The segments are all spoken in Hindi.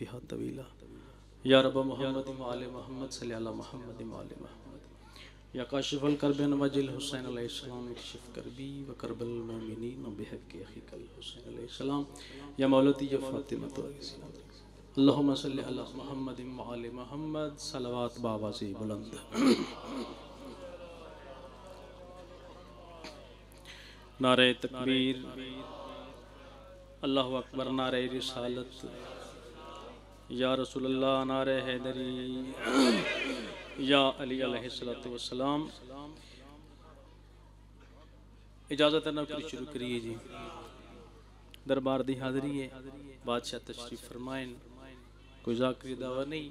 फ़िहा तवीला या रब मोहम्मद माल मोहम्मद सल्ली अला मोहम्मद माल मोहम्मद। या काशिफल करबन वजिल हुसैन इकशिफ करबी व करबल मोमिनीन बिहक अखीकल हुसैन या मौलती या फातिमा तो अल्लाहुम्मा सल्ली अला मोहम्मद माल मोहम्मद। सलवात बाबा से बुलंद। नारे तकबीर। अल्लाह अकबर, नारे रिसालत। या रसूलुल्लाह, नारे हैदरी। या अली अलैहिस्सलातु वस्सलाम। इजाज़त नौकरी शुरू करिए जी। दरबार दी हाज़री है। बादशाह तशरीफ़ फरमाइन कोई जाकरी दावा नहीं,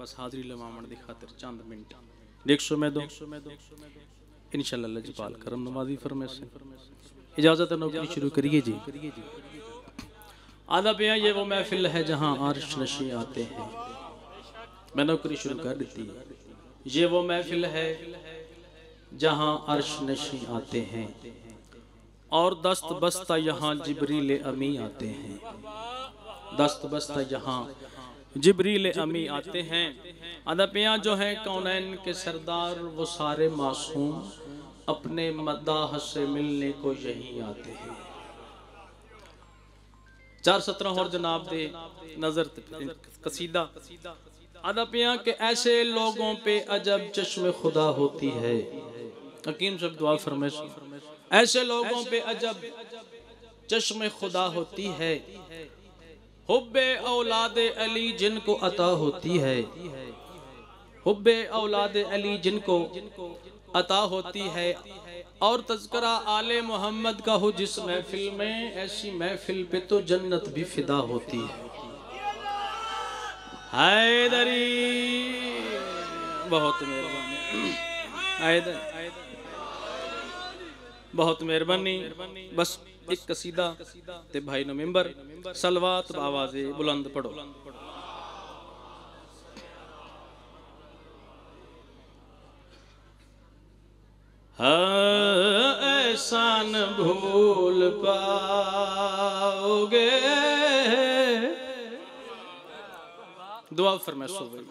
बस हाज़री लवावण दी खातिर चंद मिनट। देख सो मैं दो इंशाल्लाह लजपाल करम नवाजी फरमे इजाज़त नौकरी शुरू करिए जी। आधा पिया ये वो महफिल है जहाँ आर्श नशी आते हैं। मैं नौकरी शुरू कर दी ये वो महफिल है जहाँ अर्श नशी आते हैं। और दस्त बस्ता यहाँ जिबरील अमी आते हैं। दस्त बस्ता यहाँ जिबरील अमी आते हैं। अदपिया जो हैं कौनैन के सरदार, वो सारे मासूम अपने मदाह से मिलने को यहीं आते हैं। चार सत्रह और जनाब दे नज़र कसीदा। अदपिया के ऐसे लोगों पे अजब चश्म खुदा होती है। हकीम सब दुआ फरमेश ऐसे लोगों पे अजब चश्म खुदा होती है। हुब्बे औलाद अली जिनको अता होती है। हुब्बे औलाद अली जिनको अता होती है। और तस्करा आले मोहम्मद का हो जिस महफिल में, ऐसी महफिल पे तो जन्नत भी फिदा होती है। हैदरी बहुत मेहरबानी। बहुत मेहरबानी। बस एक कसीदा ते भाई नो मेंबर सलवात आवाज़े बुलंद पढ़ो। एहसान भूल पाओगे? दुआ फरमाए सो भाई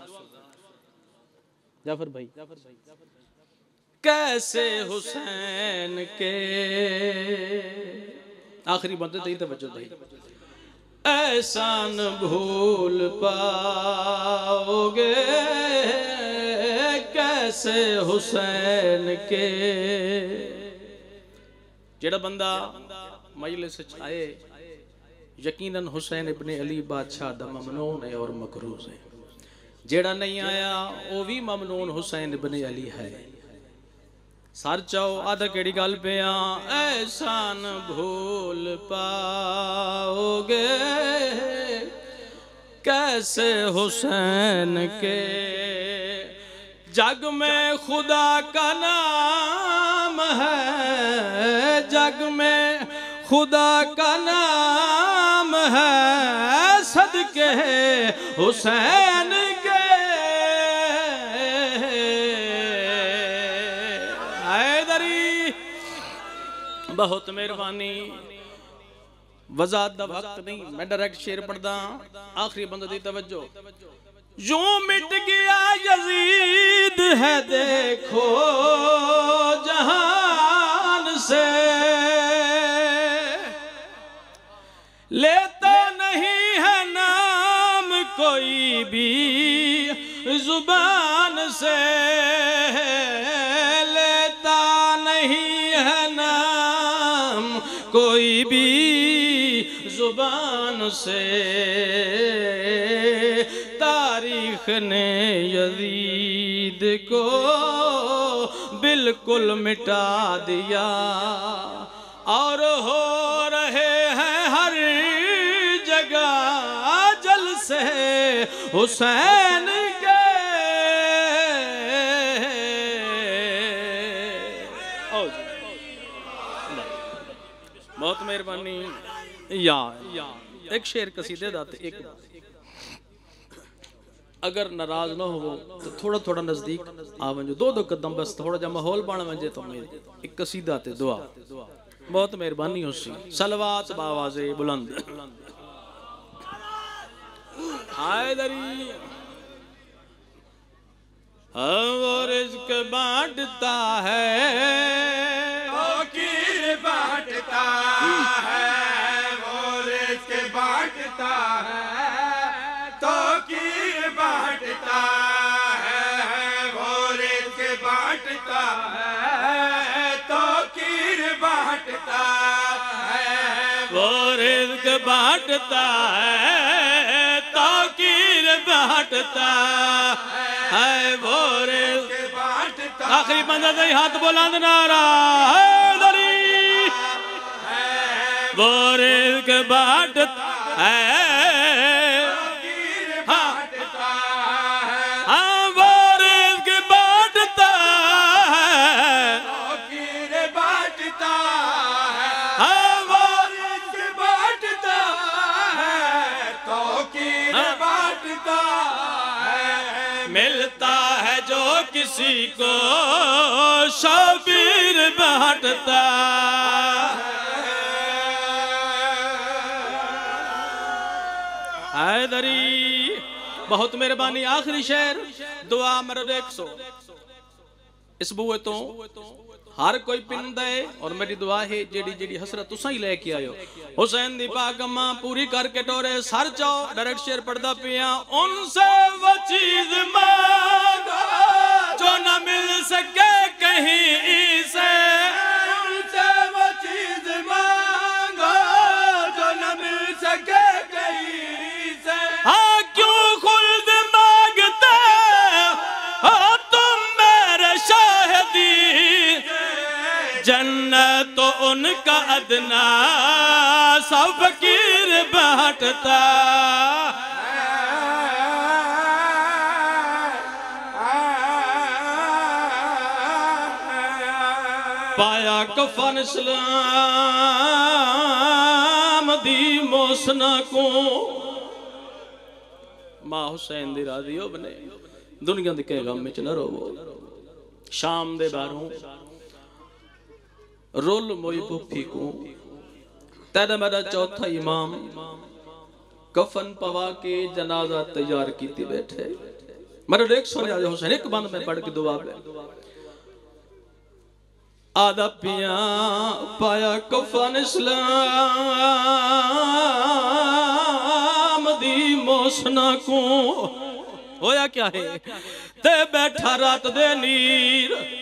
जाफ़र भाई। कैसे हुसैन के? आखिरी बंदे दी तवज्जो भाई। एहसान भूल पाओगे? कैसे हुसैन के। जेड़ा बंदा मजलिस आए, यकीनन हुसैन इब्ने अली बादशाह दा ममनून है और मकरूज है। जेड़ा नहीं आया वो भी ममनून हुसैन इब्ने अली है। सर चाओ आधा केड़ी गल पे एहसान भूल पाओगे, कैसे हुसैन के? जग में खुदा का नाम है, जग में खुदा का नाम है, सदके हुसैन के। हैदरी बहुत मेहरबानी। वजात दा वक्त नहीं, मैं डायरेक्ट शेर पढ़दा, आखिरी बंदा दी तवज्जो। यूँ मिट गया यजीद है देखो जहान से। लेता नहीं है नाम कोई भी ज़ुबान से। लेता नहीं है नाम कोई भी ज़ुबान से। तारीख ने यजीद को बिल्कुल मिटा दिया। और हो रहे हैं हर जगह जल से हुसैन के। बहुत मेहरबानी। या या एक शेर कसीदे दा ते एक अगर नाराज़ ना हो तो थोड़ा थोड़ा नज़दीक आ वंजो दो दो कदम बस, थोड़ा जा माहौल बन वंजे तो एक कसीदा ते दुआ। बहुत मेहरबानी होसी। सलवात बावाजे बुलंद। हैदरी और रिज्क बांटता है। बांटता है वो रिज्क बांटता है तौकीर बांटता है वो रिज्क बांटता आखिरी बंदा दे हाथ बुलंद नारा है वो रिज्क बांटता है किसी को शबीर बांटता। हैदरी बहुत मेहरबानी आखिरी शेर, दुआ मेरे देख सो। इस बुए तो हर कोई पिंदा है और मेरी दुआ है जेडी जेडी हसरत तुसा ही लेके आयो। हुसैन दी अम्मा पूरी करके टोरे सर जाओ डायरेक्ट शेर पढ़दा पिया, उनसे वो जन्नत तो उनका अदना सब फकीर बांटता पाया कफन इस्लाम दी मोसना को माँ हुसैन दी राज़ी हो बने दुनिया दे के गम में च न रोवो शाम दे बारों रोल मोई को। तेरा मेरा चौथा इमाम। कफन पवा के जनाजा तैयार कीती बैठे। मेरे देख सुन जा हुसैन, एक बंद में पढ़ के दुआ आदा पिया पाया कफन इस्लाम दी मोसना को। होया क्या है? ते बैठा रात दे नीर।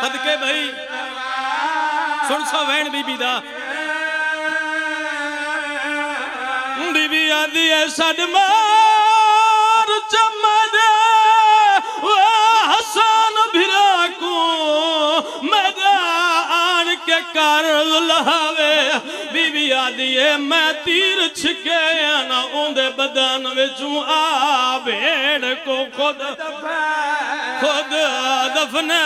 दा सदके भाई। सुन सो वैन बीबी दा। बीबी आदि है सड मार चमन हसन भिरा को मेरा आन के कर लहावे। बीबी आदि है मैं तीर छिके ना, उंदे बदन विचों आ, भेड़ को खुद। खुद दफना